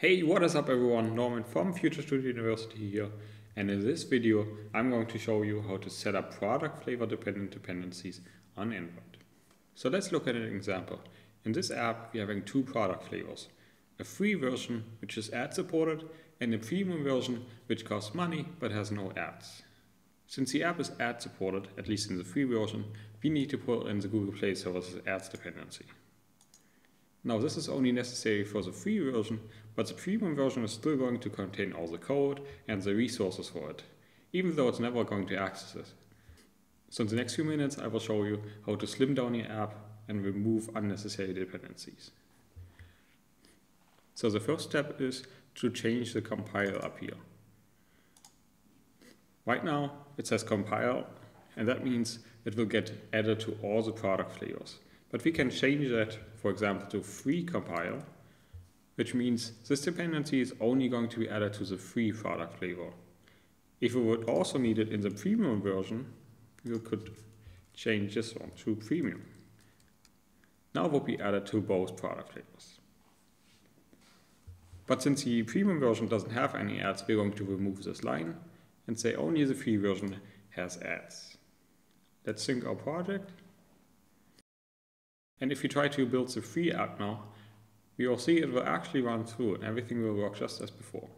Hey, what is up everyone? Norman from Future Studio University here. And in this video, I'm going to show you how to set up product flavor dependent dependencies on Android. So let's look at an example. In this app, we're having two product flavors. A free version, which is ad supported, and a premium version, which costs money but has no ads. Since the app is ad supported, at least in the free version, we need to put in the Google Play Services ads dependency. Now this is only necessary for the free version, but the premium version is still going to contain all the code and the resources for it, even though it's never going to access it. So in the next few minutes I will show you how to slim down your app and remove unnecessary dependencies. So the first step is to change the compile up here. Right now it says compile and that means it will get added to all the product flavors. But we can change that, for example, to free compile, which means this dependency is only going to be added to the free product flavor. If we would also need it in the premium version, we could change this one to premium. Now it will be added to both product flavors. But since the premium version doesn't have any ads, we're going to remove this line and say only the free version has ads. Let's sync our project. And if you try to build the free app now, we will see it will actually run through and everything will work just as before.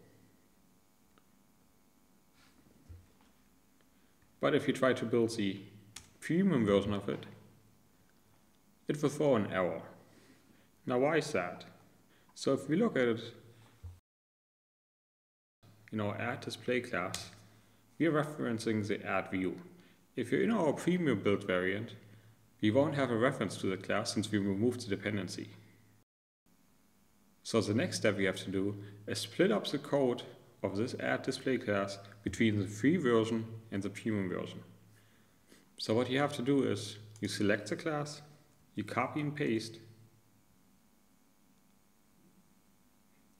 But if you try to build the premium version of it, it will throw an error. Now why is that? So if we look at it in our ad display class, we are referencing the ad view. If you're in our premium build variant, we won't have a reference to the class since we removed the dependency. So the next step we have to do is split up the code of this ad display class between the free version and the premium version. So what you have to do is you select the class, you copy and paste,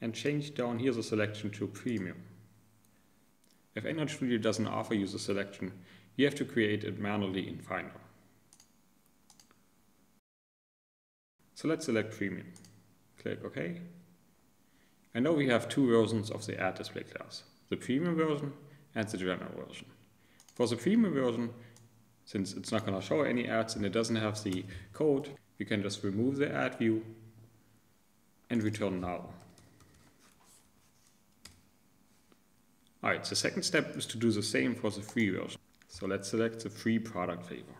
and change down here the selection to premium. If Android Studio doesn't offer you the selection, you have to create it manually in Finder. So let's select Premium. Click OK. And now we have two versions of the ad display class, the Premium version and the General version. For the Premium version, since it's not going to show any ads and it doesn't have the code, we can just remove the ad view and return null. Alright, the second step is to do the same for the free version. So let's select the free product flavor.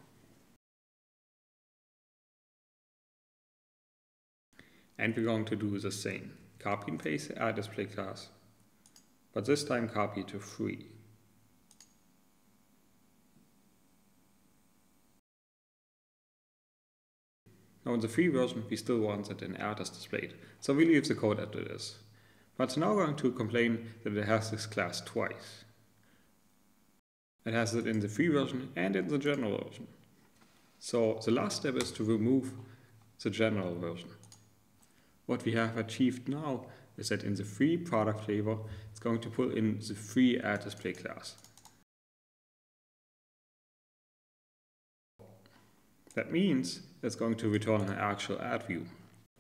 And we're going to do the same. Copy and paste the ad display class, but this time copy to free. Now in the free version, we still want that an ad is displayed, so we leave the code as it is. But it's now going to complain that it has this class twice. It has it in the free version and in the general version. So the last step is to remove the general version. What we have achieved now is that in the free product flavor, it's going to pull in the free ad display class. That means it's going to return an actual ad view.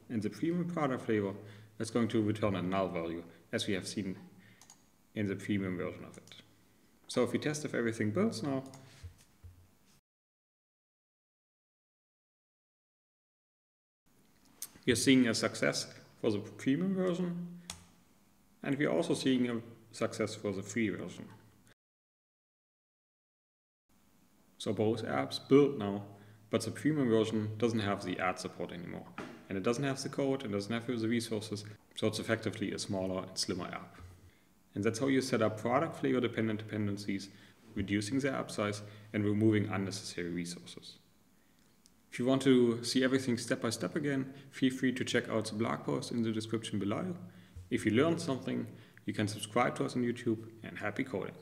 In the premium product flavor, it's going to return a null value, as we have seen in the premium version of it. So if we test if everything builds now, we are seeing a success for the premium version, and we are also seeing a success for the free version. So both apps build now, but the premium version doesn't have the ad support anymore and it doesn't have the code and doesn't have the resources, so it's effectively a smaller and slimmer app. And that's how you set up product flavor dependent dependencies, reducing the app size and removing unnecessary resources. If you want to see everything step by step again, feel free to check out the blog post in the description below. If you learned something, you can subscribe to us on YouTube and happy coding.